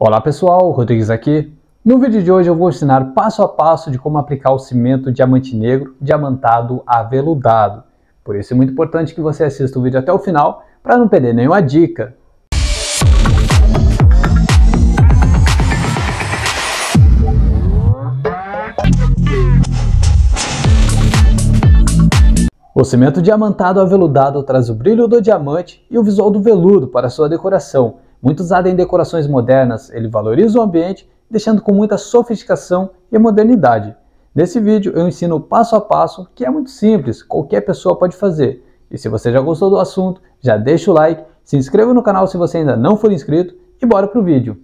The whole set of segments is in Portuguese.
Olá pessoal, Rodrigues aqui. No vídeo de hoje eu vou ensinar passo a passo de como aplicar o cimento diamante negro diamantado aveludado. Por isso é muito importante que você assista o vídeo até o final para não perder nenhuma dica. O cimento diamantado aveludado traz o brilho do diamante e o visual do veludo para sua decoração, muito usado em decorações modernas, ele valoriza o ambiente, deixando com muita sofisticação e modernidade. Nesse vídeo eu ensino passo a passo, que é muito simples, qualquer pessoa pode fazer. E se você já gostou do assunto, já deixa o like, se inscreva no canal se você ainda não for inscrito e bora pro vídeo.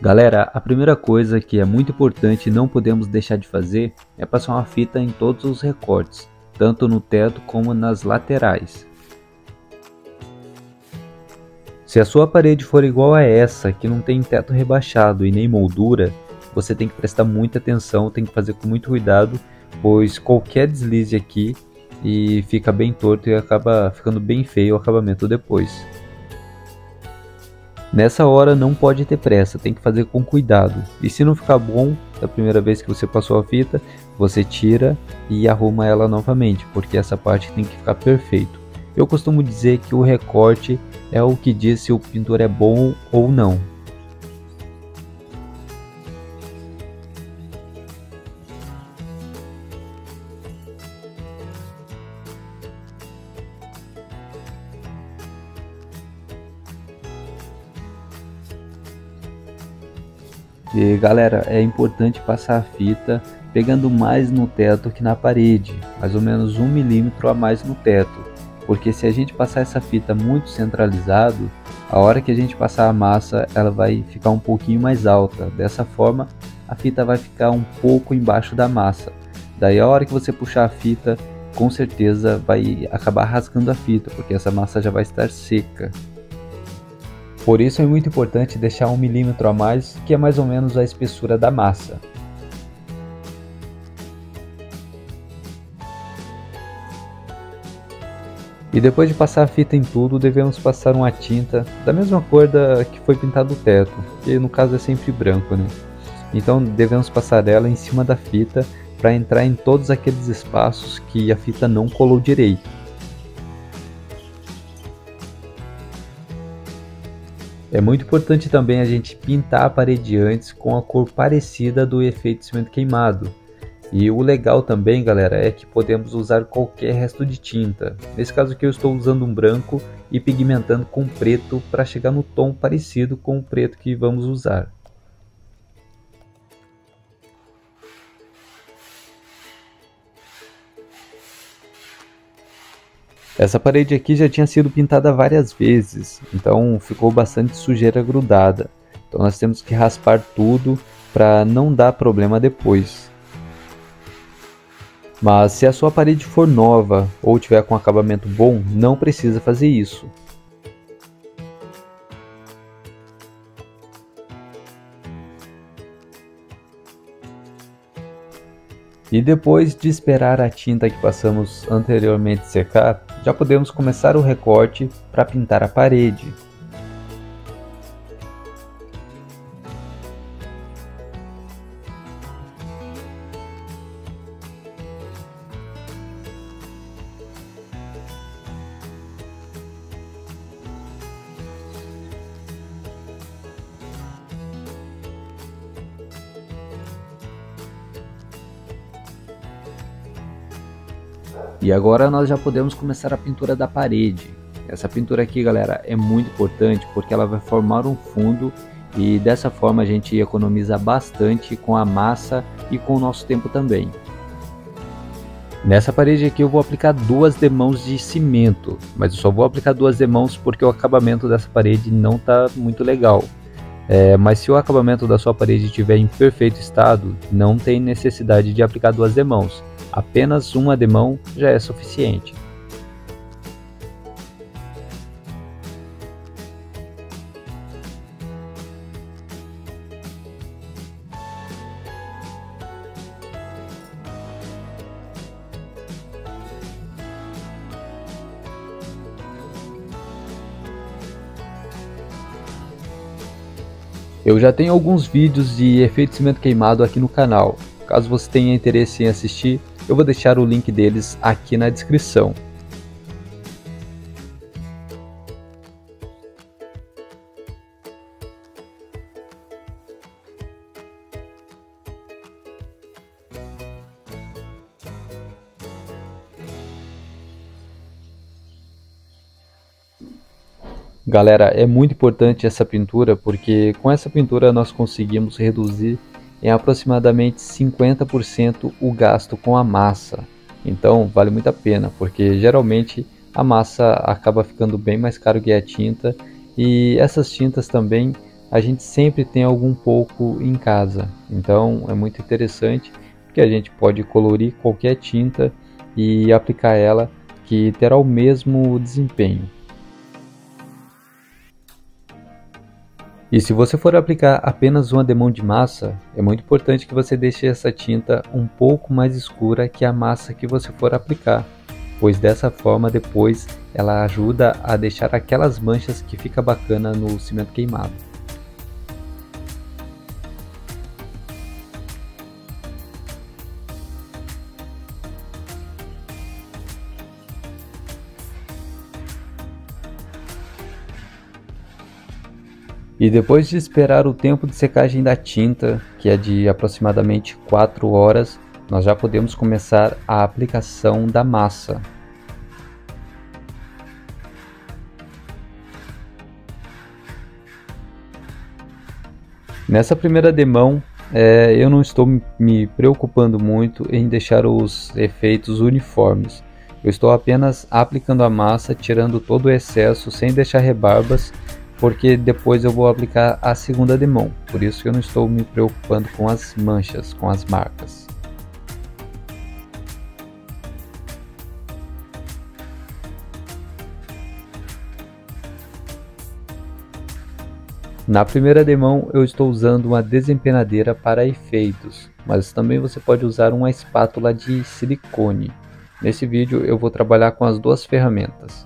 Galera, a primeira coisa que é muito importante e não podemos deixar de fazer é passar uma fita em todos os recortes, tanto no teto como nas laterais. Se a sua parede for igual a essa, que não tem teto rebaixado e nem moldura, você tem que prestar muita atenção, tem que fazer com muito cuidado, pois qualquer deslize aqui e fica bem torto e acaba ficando bem feio o acabamento depois. Nessa hora não pode ter pressa, tem que fazer com cuidado. E se não ficar bom da primeira vez que você passou a fita, você tira e arruma ela novamente, porque essa parte tem que ficar perfeito. Eu costumo dizer que o recorte é o que diz se o pintor é bom ou não. E galera, é importante passar a fita pegando mais no teto que na parede, mais ou menos um milímetro a mais no teto, porque se a gente passar essa fita muito centralizado, a hora que a gente passar a massa, ela vai ficar um pouquinho mais alta. Dessa forma, a fita vai ficar um pouco embaixo da massa. Daí a hora que você puxar a fita, com certeza vai acabar rasgando a fita, porque essa massa já vai estar seca. Por isso é muito importante deixar um milímetro a mais, que é mais ou menos a espessura da massa. E depois de passar a fita em tudo, devemos passar uma tinta da mesma cor da que foi pintado o teto, que no caso é sempre branco, né? Então devemos passar ela em cima da fita para entrar em todos aqueles espaços que a fita não colou direito. É muito importante também a gente pintar a parede antes com a cor parecida do efeito cimento queimado. E o legal também, galera, é que podemos usar qualquer resto de tinta. Nesse caso aqui eu estou usando um branco e pigmentando com preto para chegar no tom parecido com o preto que vamos usar. Essa parede aqui já tinha sido pintada várias vezes, então ficou bastante sujeira grudada. Então nós temos que raspar tudo para não dar problema depois. Mas se a sua parede for nova ou tiver com acabamento bom, não precisa fazer isso. E depois de esperar a tinta que passamos anteriormente secar, já podemos começar o recorte para pintar a parede. E agora nós já podemos começar a pintura da parede. Essa pintura aqui, galera, é muito importante porque ela vai formar um fundo e dessa forma a gente economiza bastante com a massa e com o nosso tempo também. Nessa parede aqui eu vou aplicar duas demãos de cimento, mas eu só vou aplicar duas demãos porque o acabamento dessa parede não está muito legal. É, mas se o acabamento da sua parede estiver em perfeito estado, não tem necessidade de aplicar duas demãos. Apenas um ademão já é suficiente. Eu já tenho alguns vídeos de efeito de cimento queimado aqui no canal. Caso você tenha interesse em assistir, eu vou deixar o link deles aqui na descrição. Galera, é muito importante essa pintura porque com essa pintura nós conseguimos reduzir em aproximadamente 50% o gasto com a massa. Então vale muito a pena, porque geralmente a massa acaba ficando bem mais caro que a tinta e essas tintas também a gente sempre tem algum pouco em casa. Então é muito interessante porque a gente pode colorir qualquer tinta e aplicar ela que terá o mesmo desempenho. E se você for aplicar apenas uma demão de massa, é muito importante que você deixe essa tinta um pouco mais escura que a massa que você for aplicar, pois dessa forma depois ela ajuda a deixar aquelas manchas que fica bacana no cimento queimado. E depois de esperar o tempo de secagem da tinta, que é de aproximadamente 4 horas, nós já podemos começar a aplicação da massa. Nessa primeira demão, é, eu não estou me preocupando muito em deixar os efeitos uniformes. Eu estou apenas aplicando a massa, tirando todo o excesso sem deixar rebarbas porque depois eu vou aplicar a segunda demão, por isso que eu não estou me preocupando com as manchas, com as marcas. Na primeira demão eu estou usando uma desempenadeira para efeitos, mas também você pode usar uma espátula de silicone. Nesse vídeo eu vou trabalhar com as duas ferramentas.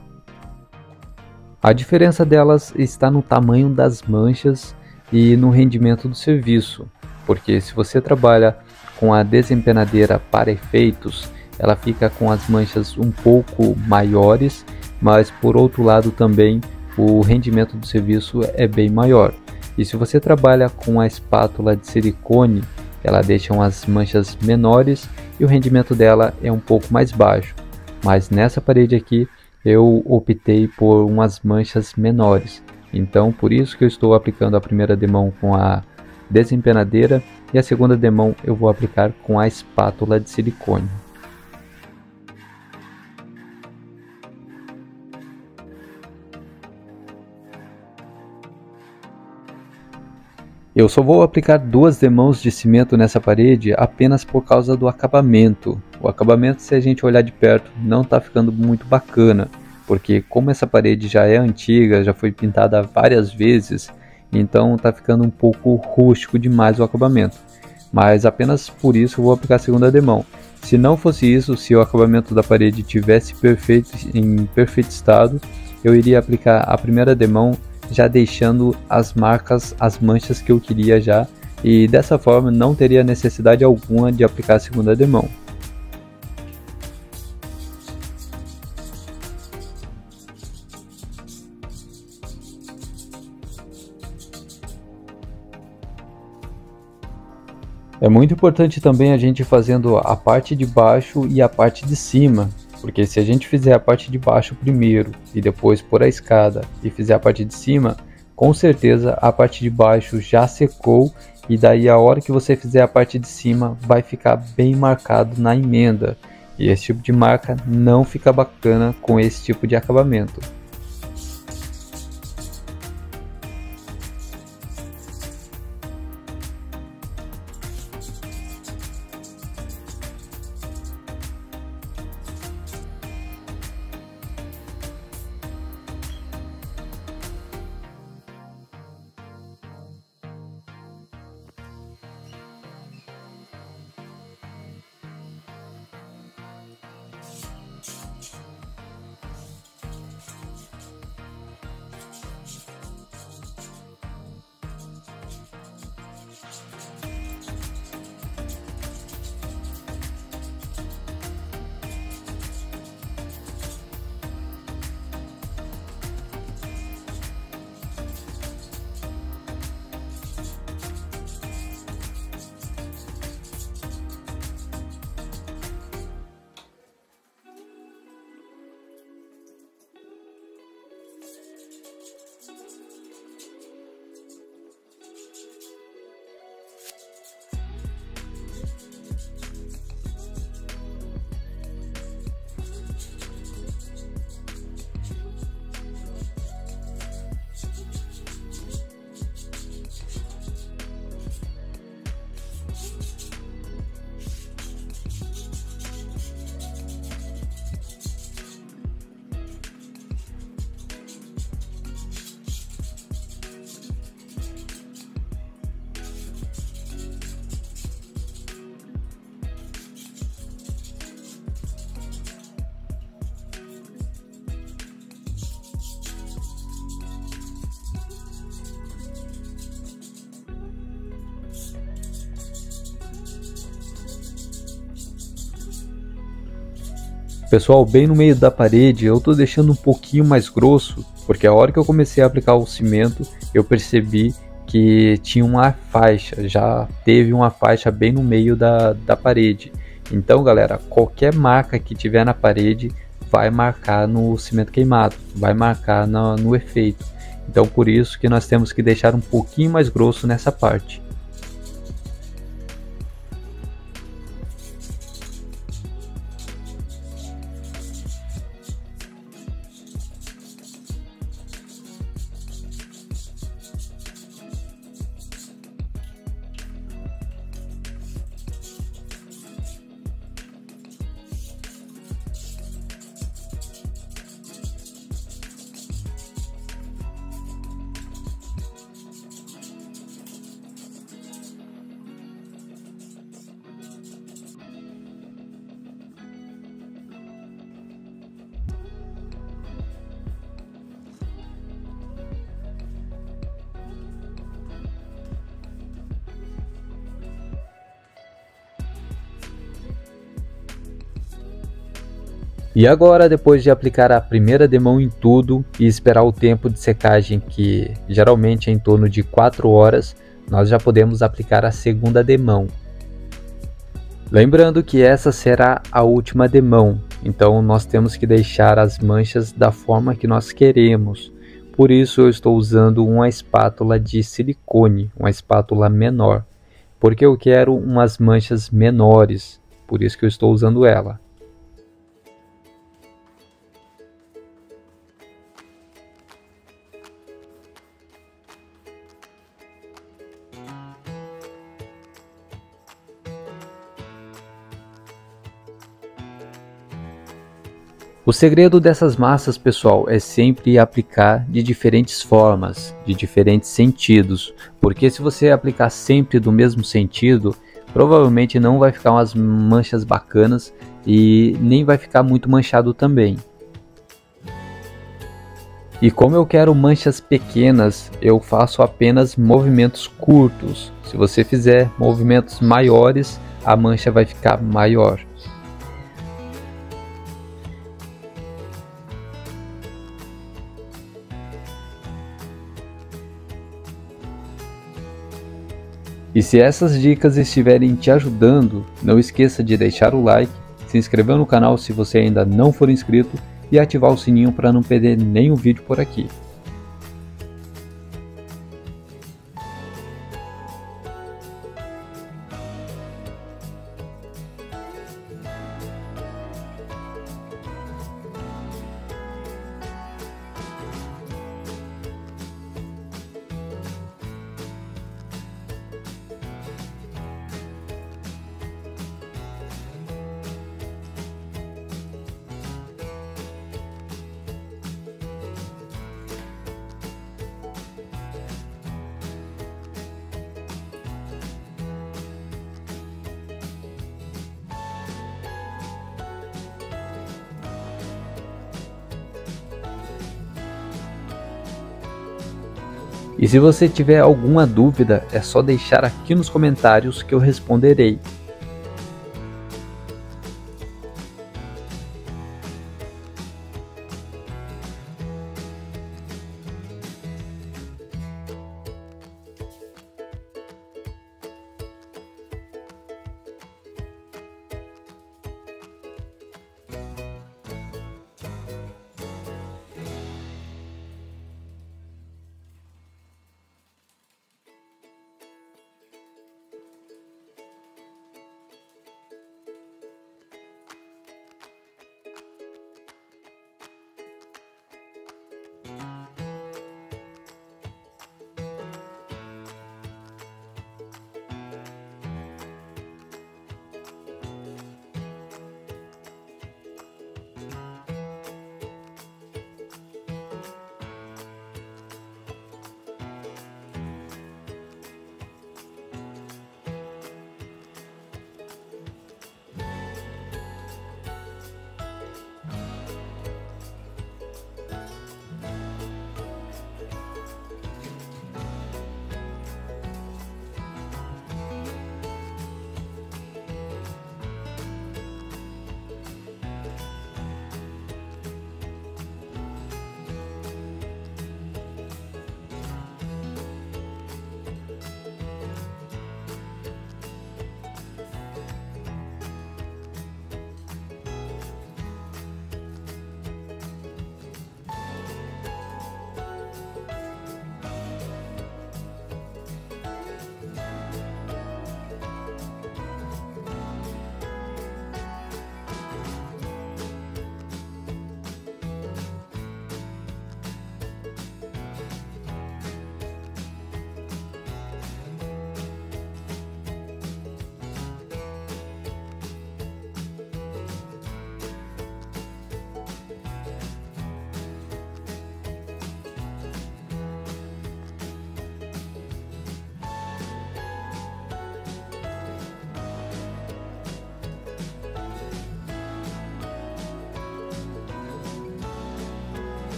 A diferença delas está no tamanho das manchas e no rendimento do serviço, porque se você trabalha com a desempenadeira para efeitos, ela fica com as manchas um pouco maiores, mas por outro lado também o rendimento do serviço é bem maior. E se você trabalha com a espátula de silicone, ela deixa as manchas menores e o rendimento dela é um pouco mais baixo. Mas nessa parede aqui eu optei por umas manchas menores. Então, por isso que eu estou aplicando a primeira demão com a desempenadeira e a segunda demão eu vou aplicar com a espátula de silicone. Eu só vou aplicar duas demãos de cimento nessa parede apenas por causa do acabamento. O acabamento, se a gente olhar de perto, não está ficando muito bacana, porque como essa parede já é antiga, já foi pintada várias vezes, então está ficando um pouco rústico demais o acabamento. Mas apenas por isso eu vou aplicar a segunda demão. Se não fosse isso, se o acabamento da parede tivesse perfeito, em perfeito estado, eu iria aplicar a primeira demão já deixando as marcas, as manchas que eu queria já, e dessa forma não teria necessidade alguma de aplicar a segunda demão. É muito importante também a gente fazendo a parte de baixo e a parte de cima, porque se a gente fizer a parte de baixo primeiro e depois por a escada e fizer a parte de cima, com certeza a parte de baixo já secou e daí a hora que você fizer a parte de cima vai ficar bem marcado na emenda. E esse tipo de marca não fica bacana com esse tipo de acabamento. Pessoal, bem no meio da parede eu estou deixando um pouquinho mais grosso, porque a hora que eu comecei a aplicar o cimento, eu percebi que tinha uma faixa, já teve uma faixa bem no meio da, da parede. Então, galera, qualquer marca que tiver na parede vai marcar no cimento queimado, vai marcar no, no efeito. Então, por isso que nós temos que deixar um pouquinho mais grosso nessa parte. E agora, depois de aplicar a primeira demão em tudo e esperar o tempo de secagem, que geralmente é em torno de 4 horas, nós já podemos aplicar a segunda demão. Lembrando que essa será a última demão, então nós temos que deixar as manchas da forma que nós queremos. Por isso eu estou usando uma espátula de silicone, uma espátula menor, porque eu quero umas manchas menores, por isso que eu estou usando ela. O segredo dessas massas, pessoal, é sempre aplicar de diferentes formas, de diferentes sentidos, porque se você aplicar sempre do mesmo sentido, provavelmente não vai ficar umas manchas bacanas e nem vai ficar muito manchado também. E como eu quero manchas pequenas, eu faço apenas movimentos curtos. Se você fizer movimentos maiores, a mancha vai ficar maior. E se essas dicas estiverem te ajudando, não esqueça de deixar o like, se inscrever no canal se você ainda não for inscrito e ativar o sininho para não perder nenhum vídeo por aqui. E se você tiver alguma dúvida, é só deixar aqui nos comentários que eu responderei.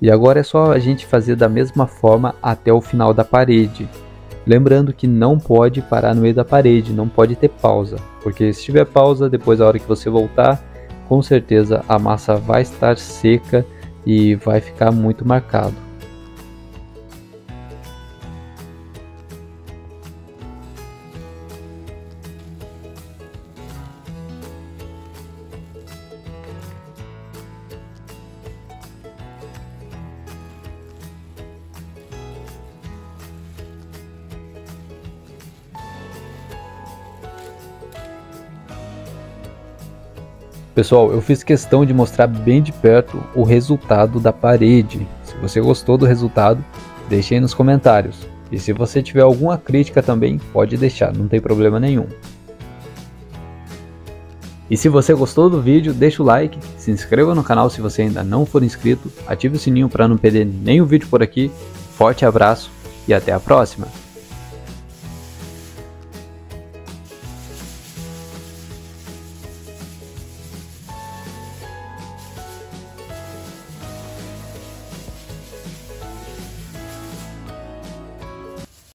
E agora é só a gente fazer da mesma forma até o final da parede. Lembrando que não pode parar no meio da parede, não pode ter pausa, porque se tiver pausa, depois a hora que você voltar, com certeza a massa vai estar seca e vai ficar muito marcado. Pessoal, eu fiz questão de mostrar bem de perto o resultado da parede. Se você gostou do resultado, deixe aí nos comentários. E se você tiver alguma crítica também, pode deixar, não tem problema nenhum. E se você gostou do vídeo, deixa o like, se inscreva no canal se você ainda não for inscrito, ative o sininho para não perder nenhum vídeo por aqui. Forte abraço e até a próxima!